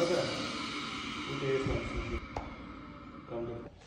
Okay. Okay, yes, ma'am. Come to